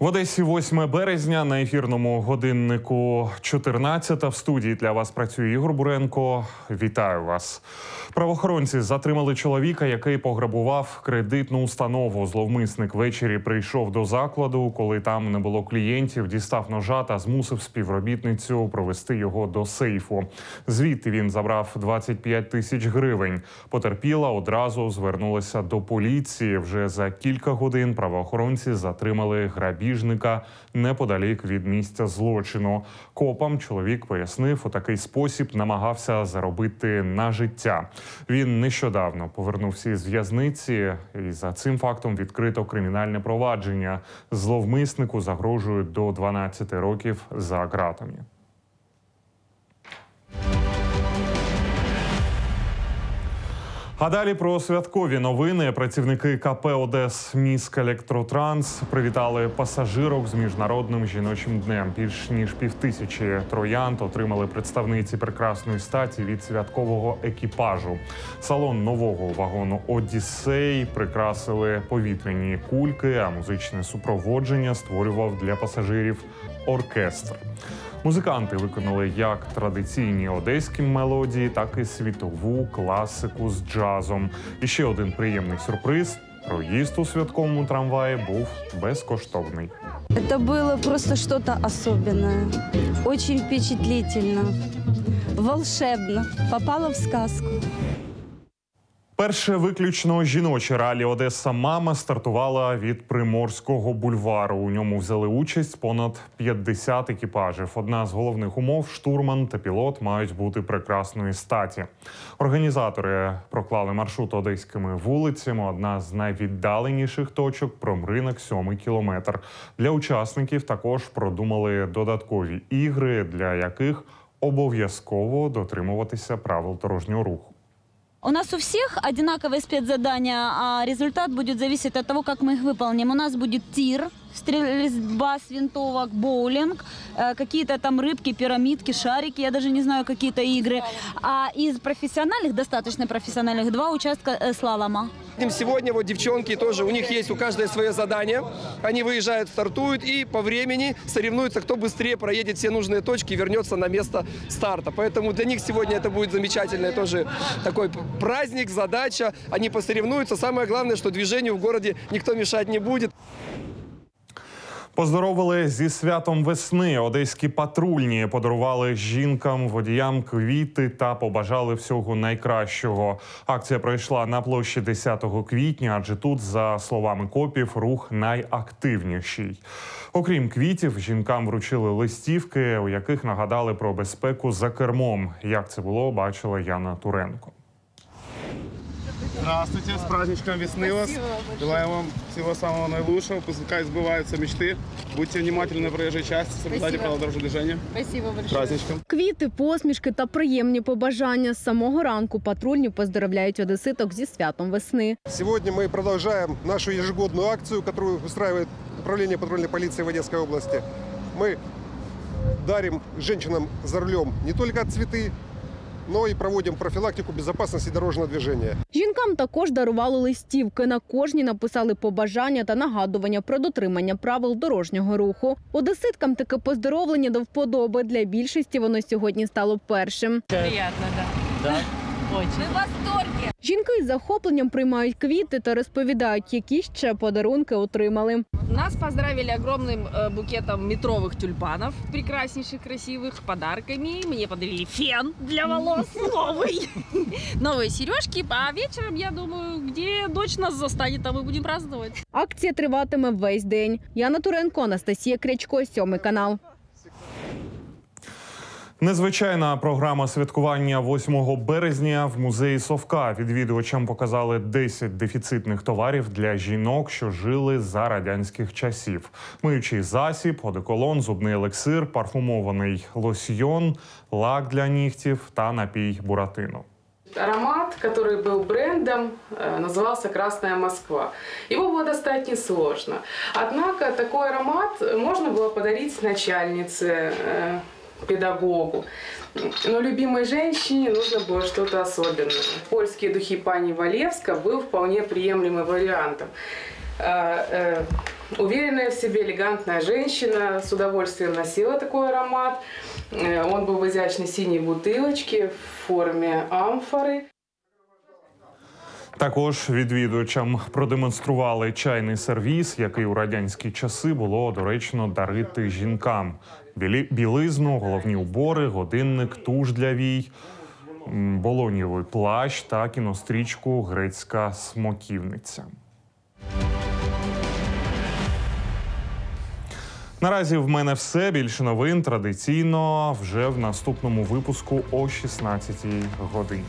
В Одесі 8 березня на ефірному годиннику 14 в студії для вас працює Ігор Буренко. Вітаю вас. Правоохоронці затримали чоловіка, який пограбував кредитну установу. Зловмисник ввечері прийшов до закладу, коли там не було клієнтів, дістав ножа та змусив співробітницю провести його до сейфу. Звідти він забрав 25 тисяч гривень. Потерпіла одразу звернулася до поліції. Вже за кілька годин правоохоронці затримали грабіжника неподалік від місця злочину. Копам чоловік пояснив, у такий спосіб намагався заробити на життя. Він нещодавно повернувся із в'язниці, і за цим фактом відкрито кримінальне провадження. Зловмиснику загрожують до 12 років за ґратами. А далі про святкові новини. Працівники КП Одес Міськ Електротранс привітали пасажирок з міжнародним жіночим днем. Більш ніж півтисячі троянд отримали представниці прекрасної статі від святкового екіпажу. Салон нового вагону Одіссей прикрасили повітряні кульки, а музичне супроводження створював для пасажирів оркестр. Музиканти виконали як традиційні одеські мелодії, так і світову класику з джазом. І ще один приємний сюрприз: проїзд у святковому трамваї був безкоштовний. Это было просто что-то особенное, очень впечатлительно, волшебно, попала в сказку. Перше виключно жіноче ралі Одеса Мама стартувала від Приморського бульвару. У ньому взяли участь понад 50 екіпажів. Одна з головних умов штурман та пілот мають бути прекрасної статі. Організатори проклали маршрут одеськими вулицями. Одна з найвіддаленіших точок промринок сьомий кілометр. Для учасників також продумали додаткові ігри, для яких обов'язково дотримуватися правил дорожнього руху. У нас у всех одинаковые спецзадания, а результат будет зависеть от того, как мы их выполним. У нас будет тир, стрельба с винтовок, боулинг, э, какие-то там рыбки, пирамидки, шарики, я даже не знаю, какие-то игры. А из профессиональных, достаточно профессиональных, два участка э, слалома. Видим, Сегодня вот девчонки тоже, у них есть у каждой свое задание. Они выезжают, стартуют и по времени соревнуются, кто быстрее проедет все нужные точки и вернется на место старта. Поэтому для них сегодня это будет замечательный тоже такой праздник, задача. Они посоревнуются. Самое главное, что движению в городе никто мешать не будет. Поздоровили зі святом весни. Одеські патрульні подарували жінкам, водіям квіти та побажали всього найкращого. Акція пройшла на площі 10 квітня, адже тут, за словами копів, рух найактивніший. Окрім квітів, жінкам вручили листівки, у яких нагадали про безпеку за кермом. Як це було, бачила Яна Туренко. Здравствуйте, с праздничком весны вас. Желаю вам всего самого наилучшего, пускай сбываются мечты. Будьте внимательны на проезжей части, соблюдайте правила дорожного движения. Спасибо С большое. праздничком. Квіти, посмішки та приємні побажання з самого ранку патрульні поздоровляють одеситок зі святом весни. Сегодня мы продолжаем нашу ежегодную акцию, которую устраивает Управление патрульной полиции в Одесской области. Мы дарим женщинам за рулем не только цветы, но и проводим профилактику безопасности дорожного движения. Жінкам також дарували листівки. На кожній написали побажання та нагадування про дотримання правил дорожнього руху. Одеситкам таке поздоровлення до вподоби. Для більшості воно сьогодні стало першим. Приятно, да. Очень. Жінки із захопленням приймають квіти та розповідають, які ще подарунки отримали. Нас поздравили огромным э, букетом метровых тюльпанов, прекраснейших, красивых, подарками. Мне подарили фен для волос новый, новые сережки. А вечером, я думаю, где дочь нас застанет, там мы будем праздновать. Акція триватиме весь день. Яна Туренко, Анастасія Крячко, сьомий канал. Незвичайна програма святкування 8 березня в музеї Совка. Відвідувачам показали 10 дефіцитних товарів для жінок, що жили за радянських часів: миючий засіб, одеколон, зубний елексир, парфумований лосьйон, лак для нігтів та напій буратино. Аромат, который был брендом, э, назывался «Красная Москва». Его было достать несложно. Однако такой аромат можно было подарить начальнице, э, педагогу. Но любимой женщине нужно было что-то особенное. Польские духи пани Валевска был вполне приемлемым вариантом. э, уверенная в себе, элегантная женщина с удовольствием носила такой аромат. Э, Он был в изящной синей бутылочке в форме амфоры. Також відвідувачам продемонстрували чайний сервіс, який у радянські часи було доречно дарити жінкам. Білі, білизну, головні убори, годинник, туш для вій, болонівий плащ та кінострічку Грецька смоківниця. Наразі в мене все. Більше новин традиційно вже в наступному випуску о 16 годині.